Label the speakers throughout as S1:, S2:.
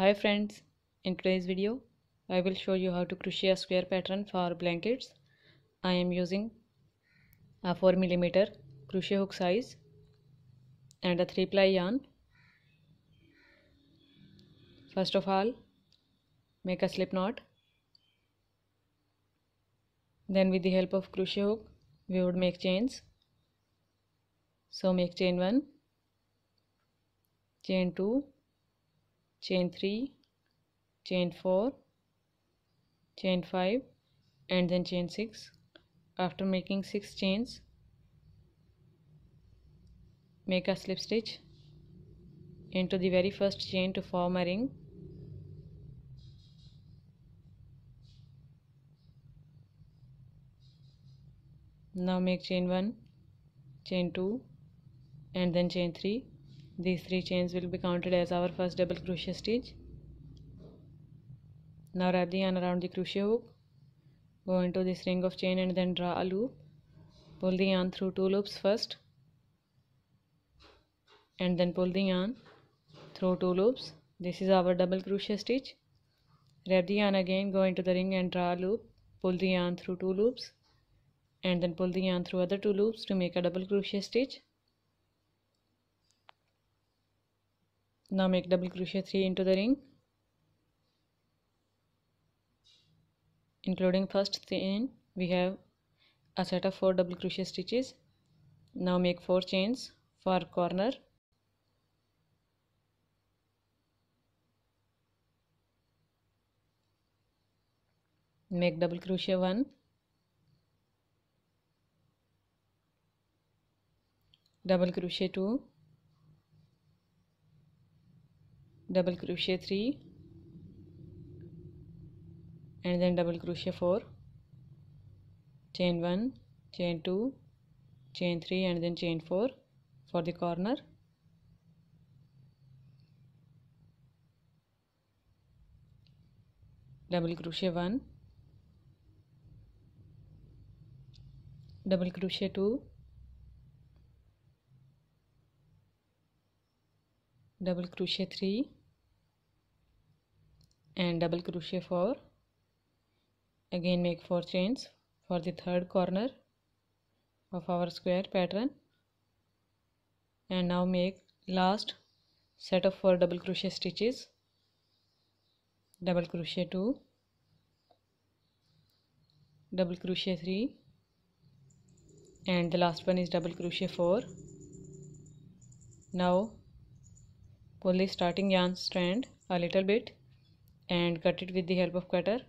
S1: Hi friends, in today's video I will show you how to crochet a square pattern for blankets. I am using a 4 millimeter crochet hook size and a 3 ply yarn. First of all, make a slip knot. Then with the help of crochet hook, we would make chains. So make chain 1, chain 2, chain 3 chain 4 chain 5 and then chain 6 after making 6 chains make a slip stitch into the very first chain to form a ring. Now make chain 1 chain 2 and then chain 3 these three chains will be counted as our first double crochet stitch now wrap the yarn around the crochet hook. Go into this ring of chain and then draw a loop. Pull the yarn through two loops first. And then pull the yarn through two loops. This is our double crochet stitch wrap the yarn again go into the ring and draw a loop. Pull the yarn through two loops. And then pull the yarn through other two loops to make a double crochet stitch now make double crochet 3 into the ring. Including first chain we have a set of 4 double crochet stitches. Now make 4 chains for corner. Make double crochet 1 double crochet 2 double crochet 3 and then double crochet 4 chain 1 chain 2 chain 3 and then chain 4 for the corner. Double crochet 1 double crochet 2 double crochet 3 and double crochet 4 again make 4 chains for the third corner of our square pattern. And now make last set of 4 double crochet stitches. Double crochet 2 double crochet 3 and the last one is double crochet 4 now pull the starting yarn strand a little bit and cut it with the help of cutter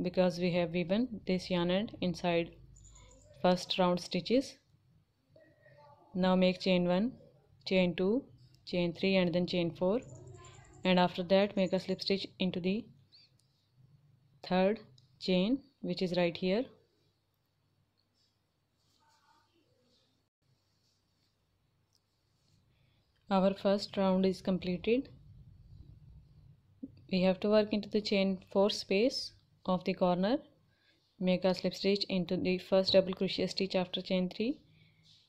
S1: because we have woven this yarn end inside first round stitches. Now make chain 1 chain 2 chain 3 and then chain 4 and after that make a slip stitch into the third chain which is right here. Our first round is completed we have to work into the chain 4 space of the corner. Make a slip stitch into the first double crochet stitch after chain 3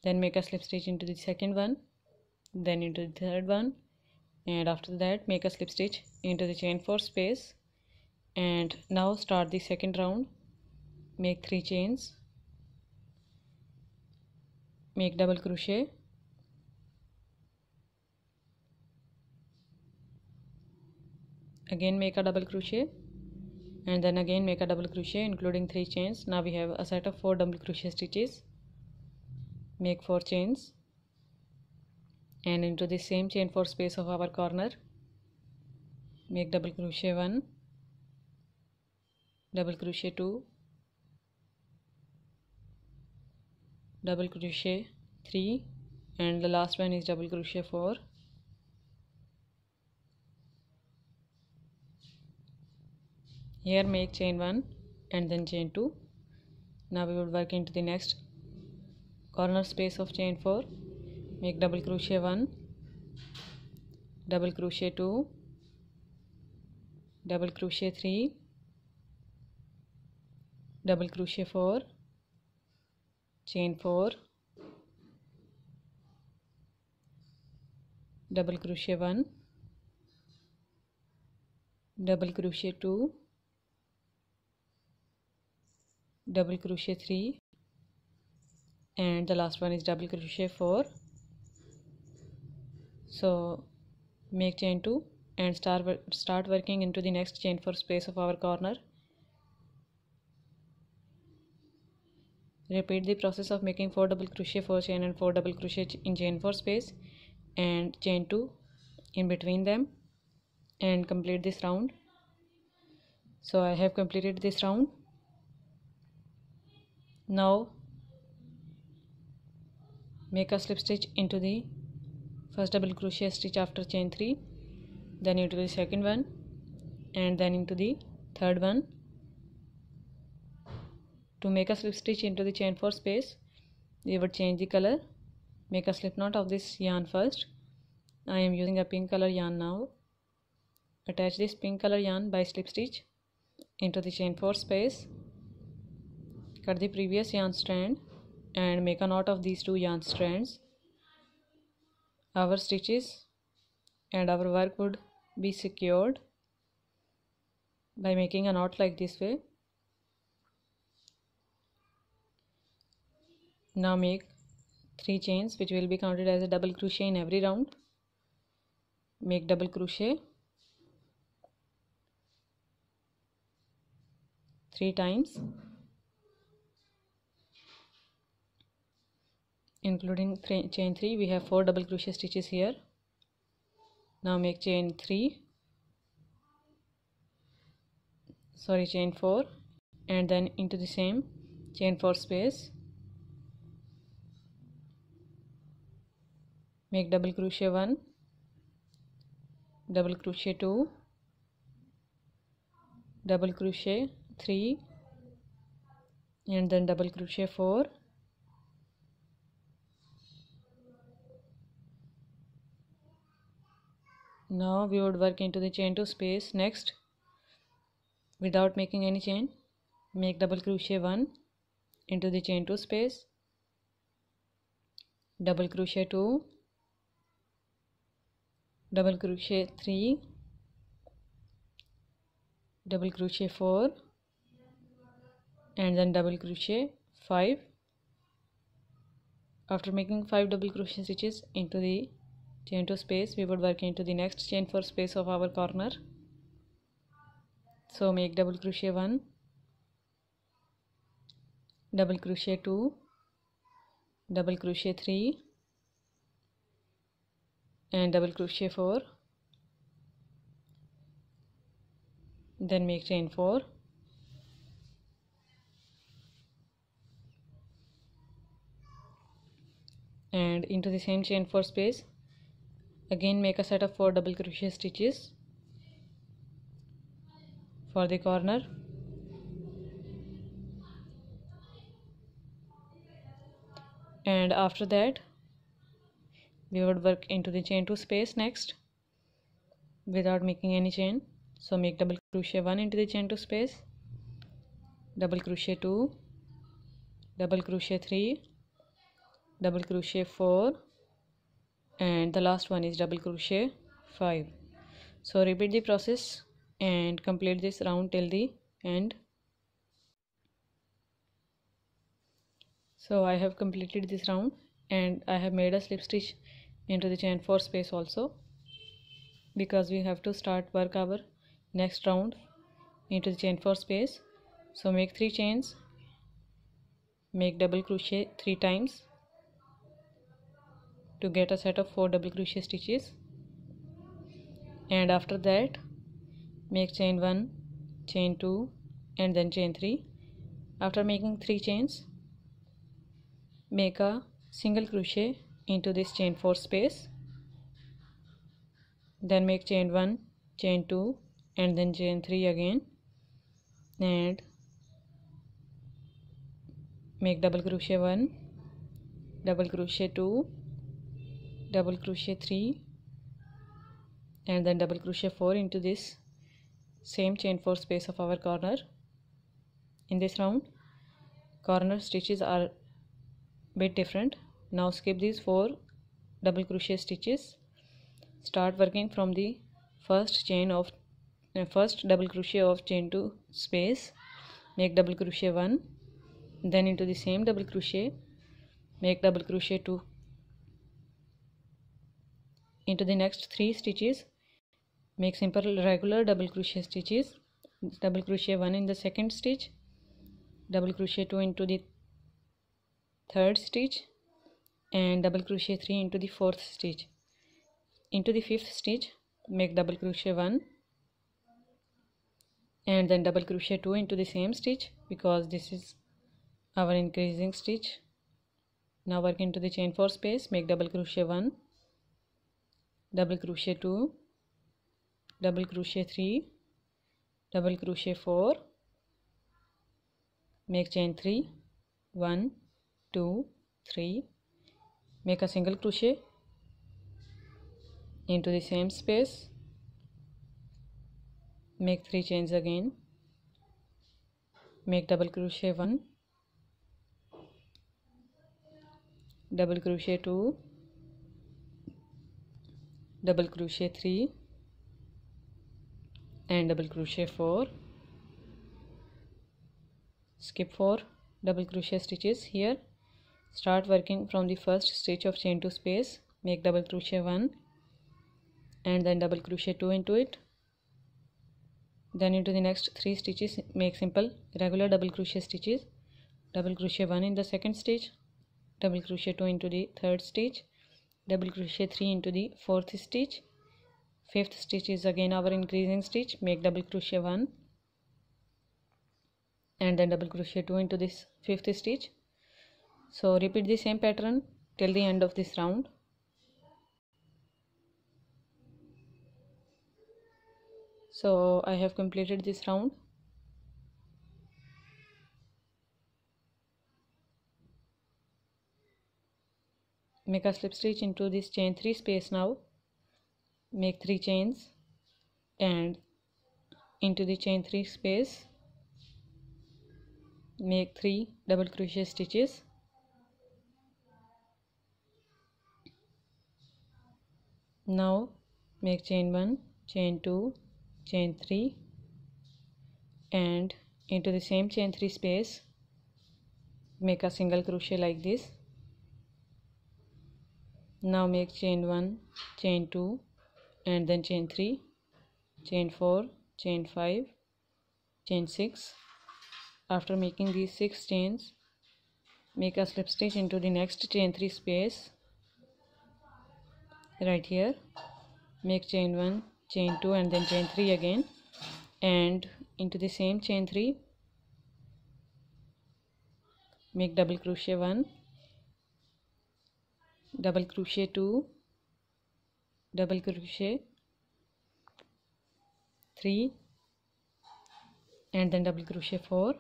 S1: then make a slip stitch into the second one. Then into the third one. And after that make a slip stitch into the chain 4 space. And now start the second round. Make 3 chains. Make double crochet again make a double crochet. And then again make a double crochet including three chains. Now we have a set of four double crochet stitches. Make four chains. And into the same chain four space of our corner. Make double crochet one. Double crochet two. Double crochet three. And the last one is double crochet four here make chain 1 and then chain 2 now we would work into the next corner space of chain 4 make double crochet 1 double crochet 2 double crochet 3 double crochet 4 chain 4 double crochet 1 double crochet 2 double crochet 3 and the last one is double crochet 4 so make chain 2 and start start working into the next chain 4 space of our corner. Repeat the process of making 4 double crochet 4 chain and 4 double crochet in chain 4 space and chain 2 in between them and complete this round. So I have completed this round now make a slip stitch into the first double crochet stitch after chain 3 then into the second one and then into the third one. To make a slip stitch into the chain 4 space we would change the color. Make a slip knot of this yarn first. I am using a pink color yarn now. Attach this pink color yarn by slip stitch into the chain 4 space cut the previous yarn strand and make a knot of these two yarn strands. Our stitches and our work would be secured by making a knot like this way. Now make three chains which will be counted as a double crochet in every round. Make double crochet three times including three, chain 3 we have 4 double crochet stitches here. Now make chain 3 sorry chain 4 and then into the same chain 4 space. Make double crochet 1 double crochet 2 double crochet 3 and then double crochet 4 now we would work into the chain 2 space. Next without making any chain make double crochet 1 into the chain 2 space. Double crochet 2 double crochet 3 double crochet 4 and then double crochet 5 after making 5 double crochet stitches into the chain 2 space we would work into the next chain 4 space of our corner. So make double crochet 1 double crochet 2 double crochet 3 and double crochet 4 then make chain 4 and into the same chain 4 space again make a set of 4 double crochet stitches for the corner. And after that we would work into the chain 2 space next without making any chain. So make double crochet 1 into the chain 2 space double crochet 2 double crochet 3 double crochet 4 and the last one is double crochet 5 so repeat the process and complete this round till the end. So I have completed this round and I have made a slip stitch into the chain 4 space also because we have to start work our next round into the chain 4 space. So make 3 chains make double crochet 3 times to get a set of 4 double crochet stitches. And after that make chain 1 chain 2 and then chain 3 after making 3 chains make a single crochet into this chain 4 space. Then make chain 1 chain 2 and then chain 3 again. And make double crochet 1 double crochet 2 double crochet 3 and then double crochet 4 into this same chain 4 space of our corner. In this round corner stitches are bit different. Now skip these four double crochet stitches. Start working from the first chain of uh, first double crochet of chain 2 space. Make double crochet 1 then into the same double crochet. Make double crochet 2 into the next 3 stitches. Make simple regular double crochet stitches. Double crochet 1 in the second stitch. Double crochet 2 into the third stitch. And double crochet 3 into the fourth stitch. Into the fifth stitch make double crochet 1 and then double crochet 2 into the same stitch because this is our increasing stitch. Now work into the chain 4 space make double crochet 1 double crochet 2 double crochet 3 double crochet 4 make chain 3 1 2 3 make a single crochet into the same space. Make 3 chains again. Make double crochet 1 double crochet 2 double crochet 3 and double crochet 4 skip 4 double crochet stitches here. Start working from the first stitch of chain 2 space. Make double crochet 1 and then double crochet 2 into it. Then into the next 3 stitches make simple regular double crochet stitches. Double crochet 1 in the second stitch. Double crochet 2 into the third stitch double crochet 3 into the fourth stitch. Fifth stitch is again our increasing stitch. Make double crochet 1 and then double crochet 2 into this fifth stitch. So repeat the same pattern till the end of this round. So I have completed this round make a slip stitch into this chain 3 space now. Make 3 chains and into the chain 3 space. Make 3 double crochet stitches. Now make chain 1 chain 2 chain 3 and into the same chain 3 space. Make a single crochet like this now make chain 1 chain 2 and then chain 3 chain 4 chain 5 chain 6 after making these 6 chains make a slip stitch into the next chain 3 space. Right here make chain 1 chain 2 and then chain 3 again. And into the same chain 3 make double crochet 1 double crochet 2 double crochet 3 and then double crochet 4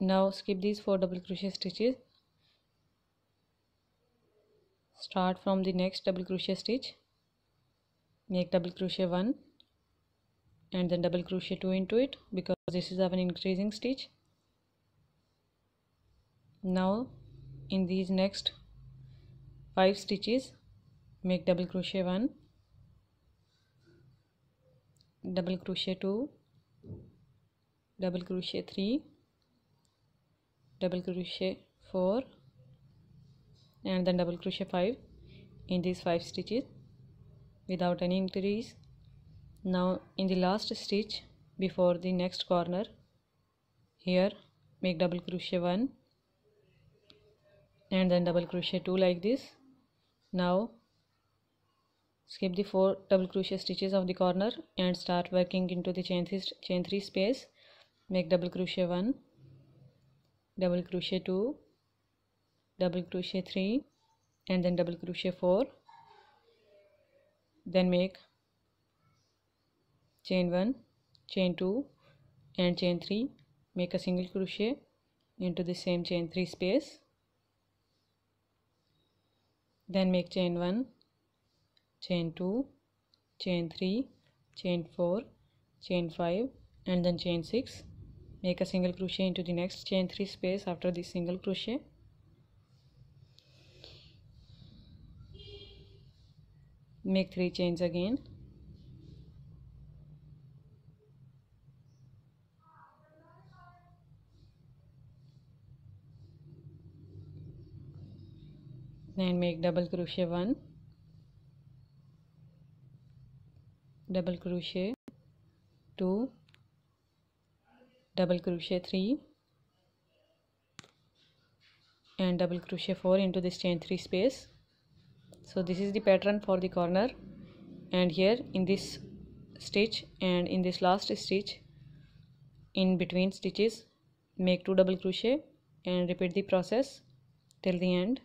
S1: now skip these four double crochet stitches start from the next double crochet stitch make double crochet 1 and then double crochet 2 into it because this is an increasing stitch. Now in these next 5 stitches make double crochet 1 double crochet 2 double crochet 3 double crochet 4 and then double crochet 5 in these 5 stitches without any increase now in the last stitch before the next corner here make double crochet 1 and then double crochet 2 like this. Now skip the four double crochet stitches of the corner and start working into the chain 3, chain 3 space. Make double crochet 1 double crochet 2 double crochet 3 and then double crochet 4 then make chain 1 chain 2 and chain 3 make a single crochet into the same chain 3 space then make chain 1 chain 2 chain 3 chain 4 chain 5 and then chain 6 make a single crochet into the next chain 3 space after the single crochet make three chains again and make double crochet 1 double crochet 2 double crochet 3 and double crochet 4 into this chain 3 space. So this is the pattern for the corner. And here in this stitch and in this last stitch in between stitches make two double crochet and repeat the process till the end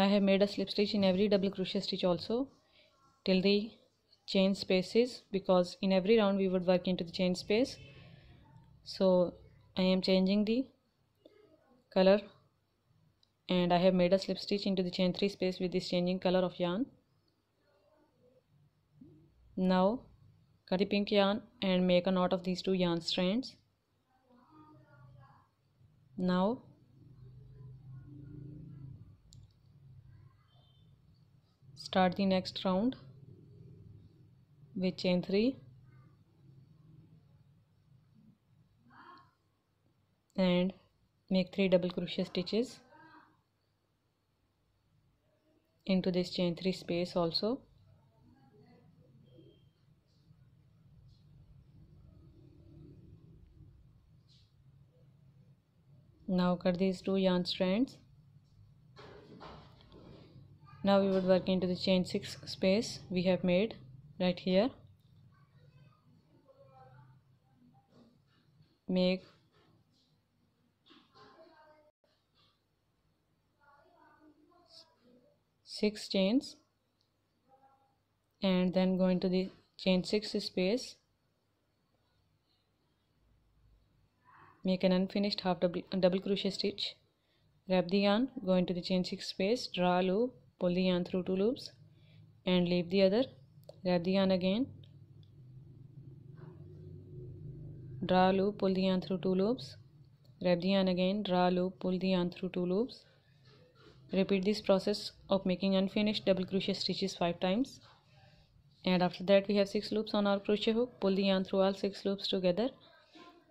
S1: I have made a slip stitch in every double crochet stitch also till the chain spaces because in every round we would work into the chain space. So I am changing the color and I have made a slip stitch into the chain 3 space with this changing color of yarn. Now cut the pink yarn and make a knot of these two yarn strands. Now start the next round with chain 3 and make 3 double crochet stitches into this chain 3 space also. Now cut these two yarn strands now we would work into the chain 6 space we have made right here. Make six chains and then go into the chain 6 space. Make an unfinished half double, double crochet stitch. Wrap the yarn go into the chain 6 space draw a loop pull the yarn through two loops and leave the other wrap the yarn again draw a loop pull the yarn through two loops wrap the yarn again draw a loop pull the yarn through two loops repeat this process of making unfinished double crochet stitches five times and after that we have six loops on our crochet hook pull the yarn through all six loops together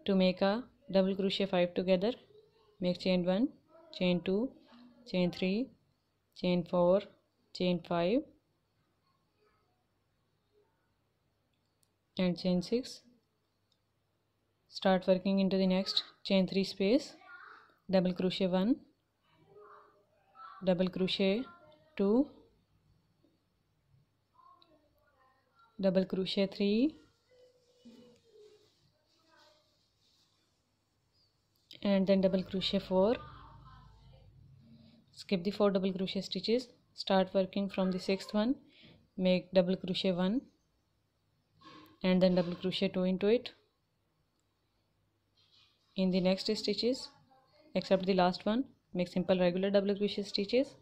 S1: to make a double crochet five together make chain one chain two chain three chain 4 chain 5 and chain 6 start working into the next chain 3 space double crochet 1 double crochet 2 double crochet 3 and then double crochet 4 skip the four double crochet stitches. Start working from the sixth one. Make double crochet one. And then double crochet two into it. In the next stitches except the last one make simple regular double crochet stitches.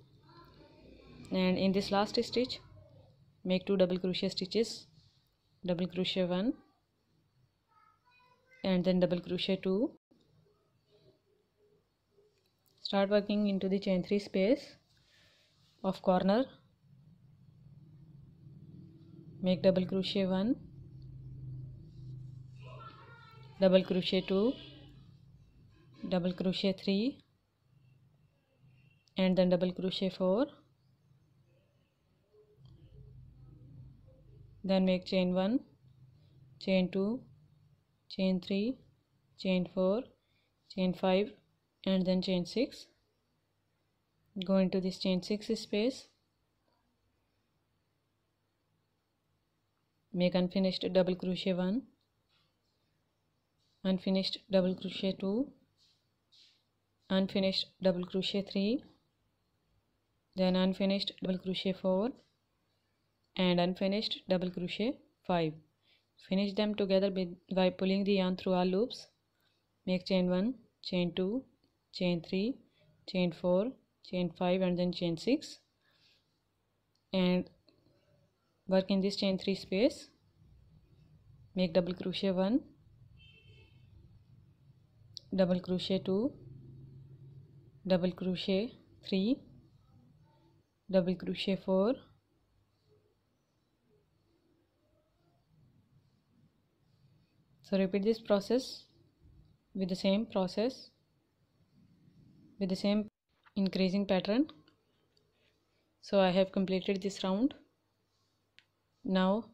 S1: And in this last stitch make two double crochet stitches. Double crochet one. And then double crochet two start working into the chain 3 space of corner. Make double crochet 1 double crochet 2 double crochet 3 and then double crochet 4 then make chain 1 chain 2 chain 3 chain 4 chain 5 and then chain 6 go into this chain 6 space. Make unfinished double crochet 1 unfinished double crochet 2 unfinished double crochet 3 then unfinished double crochet 4 and unfinished double crochet 5 finish them together by pulling the yarn through all loops. Make chain 1 chain 2 chain 3 chain 4 chain 5 and then chain 6 and work in this chain 3 space. Make double crochet 1 double crochet 2 double crochet 3 double crochet 4 so repeat this process with the same process with the same increasing pattern. So I have completed this round. Now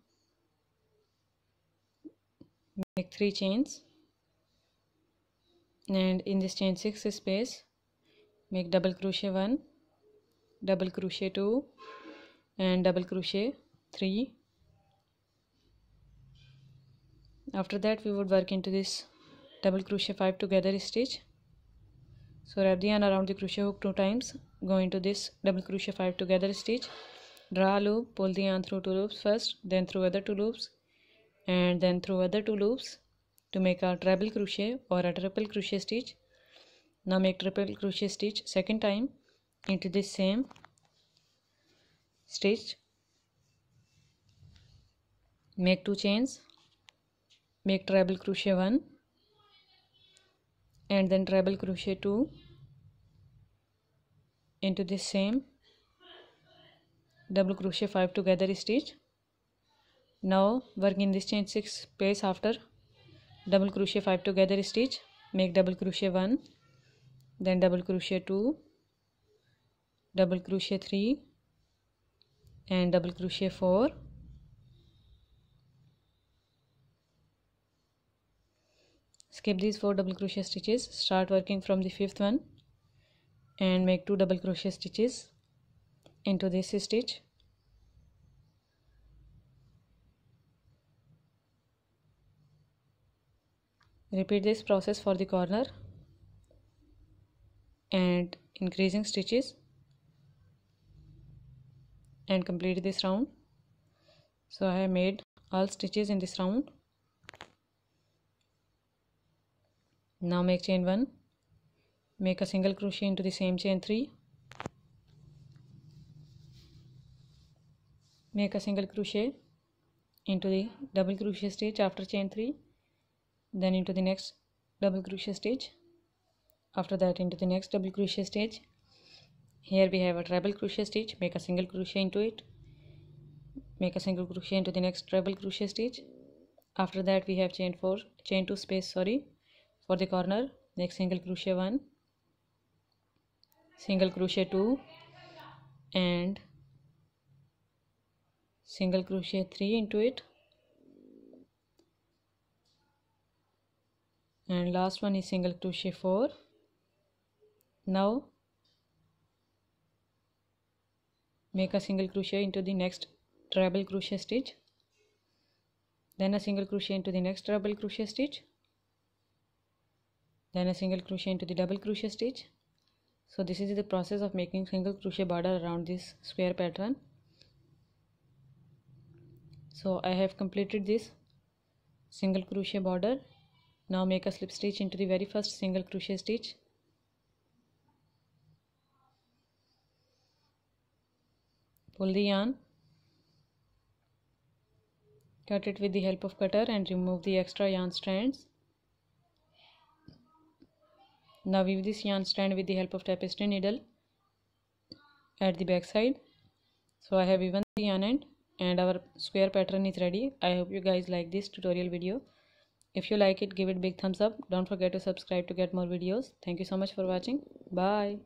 S1: make three chains. And in this chain 6 space make double crochet 1 double crochet 2 and double crochet 3 after that we would work into this double crochet 5 together stitch so wrap the yarn around the crochet hook two times. Go into this double crochet 5 together stitch. Draw a loop pull the yarn through two loops first then through other two loops and then through other two loops to make a treble crochet or a triple crochet stitch. Now make triple crochet stitch second time into this same stitch. Make two chains. Make treble crochet 1 and then treble crochet 2 into this same double crochet 5 together stitch now work in this chain 6 space after double crochet 5 together stitch make double crochet 1 then double crochet 2 double crochet 3 and double crochet 4 skip these four double crochet stitches. Start working from the fifth one. And make two double crochet stitches into this stitch. Repeat this process for the corner. And increasing stitches. And complete this round. So I have made all stitches in this round now make chain 1 make a single crochet into the same chain 3 make a single crochet into the double crochet stitch after chain 3 then into the next double crochet stitch. After that into the next double crochet stitch. Here we have a treble crochet stitch. Make a single crochet into it. Make a single crochet into the next treble crochet stitch. After that we have chain 4 chain 2 space sorry for the corner next single crochet 1 single crochet 2 and single crochet 3 into it. And last one is single crochet 4 now make a single crochet into the next treble crochet stitch. Then a single crochet into the next treble crochet stitch then a single crochet into the double crochet stitch. So this is the process of making single crochet border around this square pattern. So I have completed this single crochet border. Now make a slip stitch into the very first single crochet stitch. Pull the yarn. Cut it with the help of cutter and remove the extra yarn strands now weave this yarn strand with the help of tapestry needle at the back side. So i have woven the yarn end and our square pattern is ready. I hope you guys like this tutorial video. If you like it give it big thumbs up. Don't forget to subscribe to get more videos. Thank you so much for watching. Bye